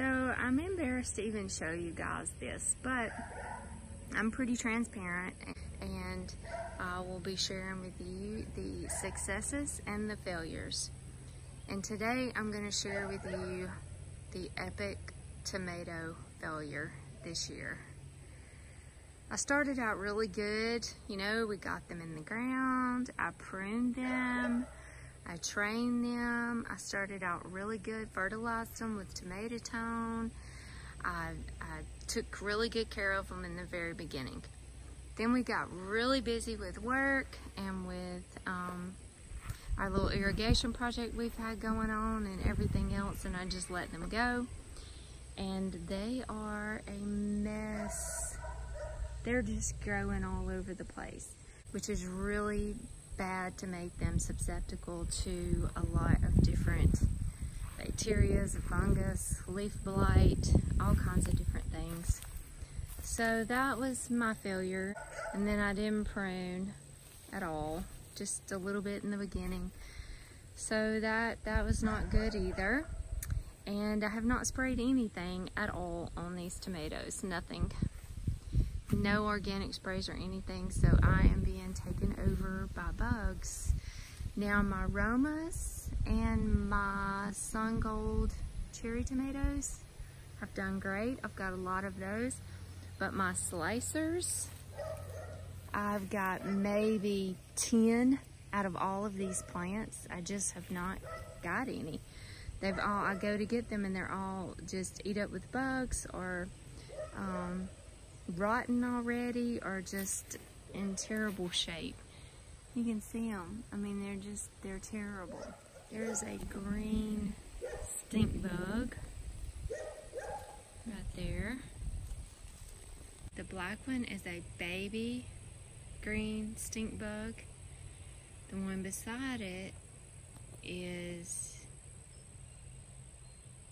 So I'm embarrassed to even show you guys this, but I'm pretty transparent and I will be sharing with you the successes and the failures. And today I'm going to share with you the epic tomato failure this year. I started out really good. You know, we got them in the ground. I pruned them. I trained them. I started out really good, fertilized them with tomato tone. I, I took really good care of them in the very beginning. Then we got really busy with work and with um, our little irrigation project we've had going on and everything else, and I just let them go. And they are a mess. They're just growing all over the place, which is really bad to make them susceptible to a lot of different bacteria, fungus, leaf blight, all kinds of different things. So that was my failure. And then I didn't prune at all, just a little bit in the beginning. So that, that was not good either. And I have not sprayed anything at all on these tomatoes, nothing no organic sprays or anything, so I am taken over by bugs. Now my Romas and my Sun Gold cherry tomatoes have done great. I've got a lot of those, but my slicers, I've got maybe 10 out of all of these plants. I just have not got any. They've all, I go to get them and they're all just eat up with bugs or um, rotten already or just in terrible shape. You can see them. I mean, they're just, they're terrible. There's a green stink bug right there. The black one is a baby green stink bug. The one beside it is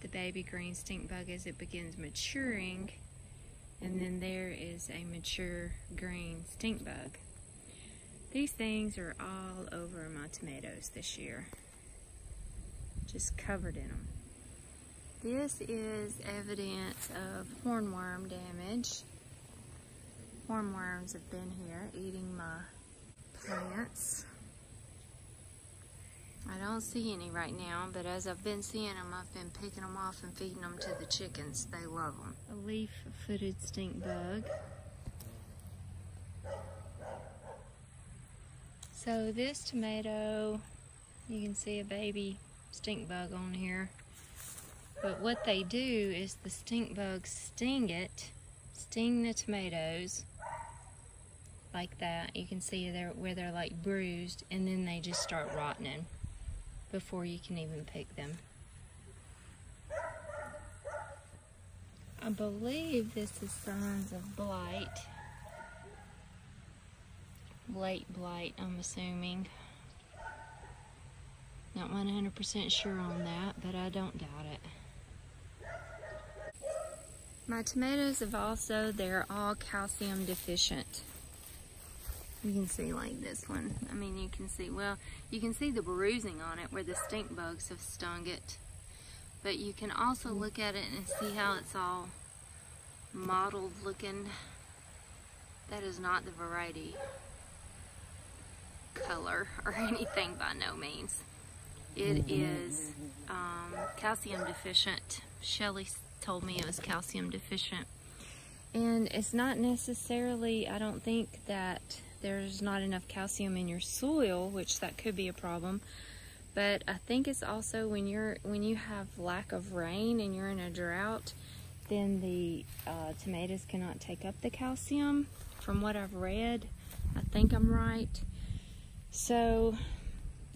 the baby green stink bug as it begins maturing and then there is a mature green stink bug. These things are all over my tomatoes this year. Just covered in them. This is evidence of hornworm damage. Hornworms have been here eating my plants. I don't see any right now, but as I've been seeing them, I've been picking them off and feeding them to the chickens. They love them. A leaf-footed stink bug. So this tomato, you can see a baby stink bug on here. But what they do is the stink bugs sting it, sting the tomatoes like that. You can see where they're like bruised and then they just start rotting before you can even pick them. I believe this is signs of blight. Late blight, I'm assuming. Not 100% sure on that, but I don't doubt it. My tomatoes have also, they're all calcium deficient. You can see like this one. I mean, you can see, well, you can see the bruising on it where the stink bugs have stung it. But you can also look at it and see how it's all mottled looking. That is not the variety color or anything by no means. It is um, calcium deficient. Shelly told me it was calcium deficient. And it's not necessarily, I don't think that there's not enough calcium in your soil, which that could be a problem. But I think it's also when you're when you have lack of rain and you're in a drought, then the uh, tomatoes cannot take up the calcium. From what I've read, I think I'm right. So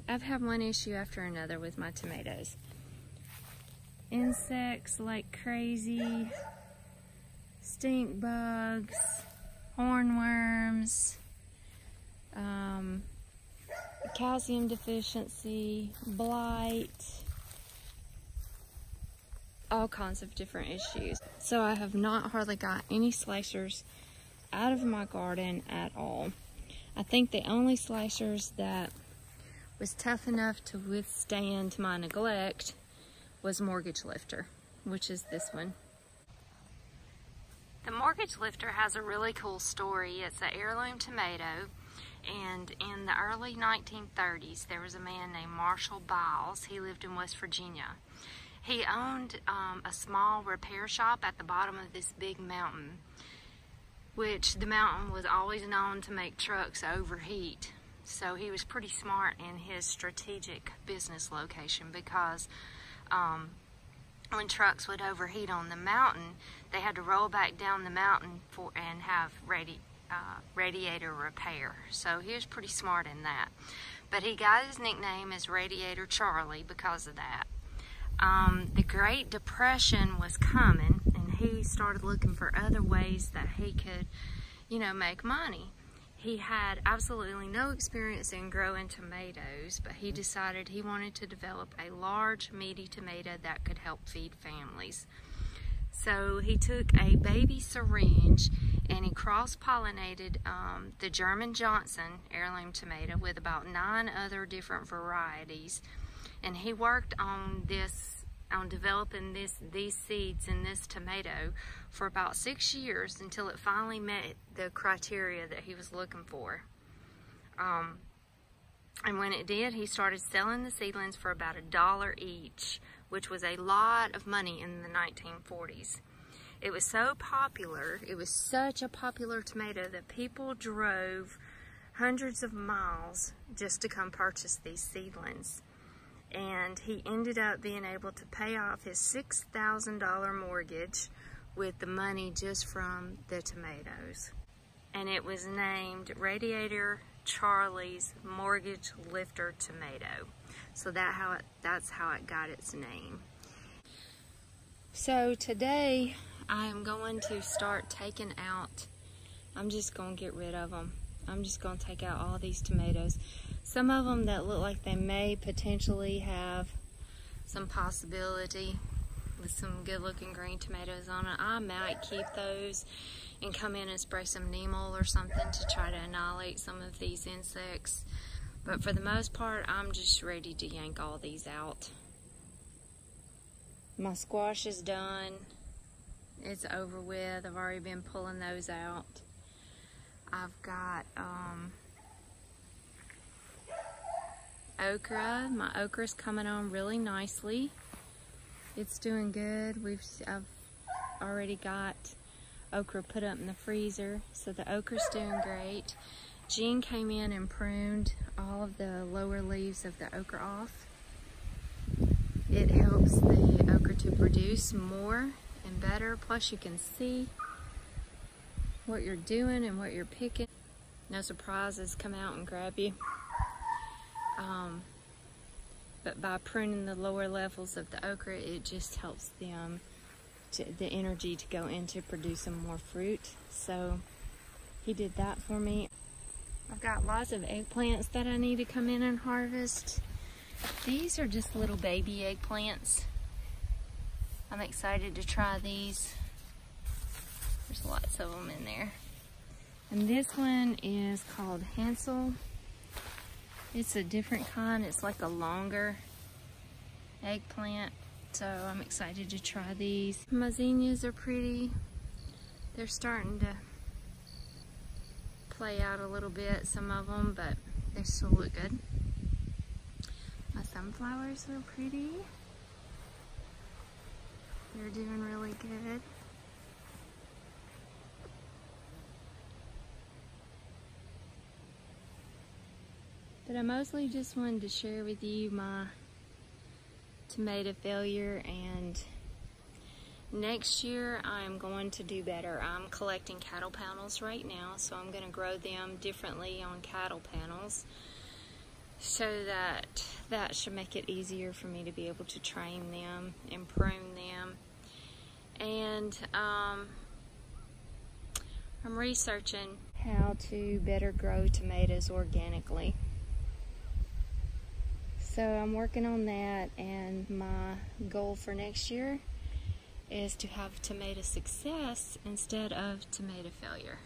I've had one issue after another with my tomatoes. Insects like crazy, stink bugs, hornworms, um, calcium deficiency, blight, all kinds of different issues. So I have not hardly got any slicers out of my garden at all. I think the only slicers that was tough enough to withstand my neglect was Mortgage Lifter. which is this one. The mortgage lifter has a really cool story. It's an heirloom tomato and in the early 1930s there was a man named Marshall Byles. He lived in West Virginia. He owned um, a small repair shop at the bottom of this big mountain which the mountain was always known to make trucks overheat. So he was pretty smart in his strategic business location because um, when trucks would overheat on the mountain, they had to roll back down the mountain for and have radi uh, radiator repair. So he was pretty smart in that. But he got his nickname as Radiator Charlie because of that. Um, the Great Depression was coming, and he started looking for other ways that he could, you know, make money. He had absolutely no experience in growing tomatoes, but he decided he wanted to develop a large, meaty tomato that could help feed families. So he took a baby syringe and he cross-pollinated um, the German Johnson heirloom tomato with about nine other different varieties. And he worked on this on developing this these seeds in this tomato for about six years until it finally met the criteria that he was looking for. Um, and when it did, he started selling the seedlings for about a dollar each, which was a lot of money in the 1940s. It was so popular, it was such a popular tomato that people drove hundreds of miles just to come purchase these seedlings and he ended up being able to pay off his $6,000 mortgage with the money just from the tomatoes. And it was named Radiator Charlie's Mortgage Lifter Tomato. So that how it, that's how it got its name. So today I am going to start taking out, I'm just going to get rid of them. I'm just going to take out all these tomatoes. Some of them that look like they may potentially have some possibility with some good looking green tomatoes on it. I might keep those and come in and spray some neem oil or something to try to annihilate some of these insects. But for the most part, I'm just ready to yank all these out. My squash is done. It's over with. I've already been pulling those out. I've got um, okra. My okra's coming on really nicely. It's doing good. We've I've already got okra put up in the freezer, so the okra's doing great. Gene came in and pruned all of the lower leaves of the okra off. It helps the okra to produce more and better. Plus you can see what you're doing and what you're picking. No surprises come out and grab you. Um, but by pruning the lower levels of the okra, it just helps them, to, the energy to go into producing more fruit. So he did that for me. I've got lots of eggplants that I need to come in and harvest. These are just little baby eggplants. I'm excited to try these. There's lots of them in there. And this one is called Hansel. It's a different kind. It's like a longer eggplant. So I'm excited to try these. My zinnias are pretty. They're starting to play out a little bit, some of them, but they still look good. My sunflowers are pretty. They're doing really good. But I mostly just wanted to share with you my tomato failure and next year I'm going to do better. I'm collecting cattle panels right now so I'm going to grow them differently on cattle panels so that that should make it easier for me to be able to train them and prune them and um, I'm researching how to better grow tomatoes organically. So I'm working on that and my goal for next year is to have tomato success instead of tomato failure.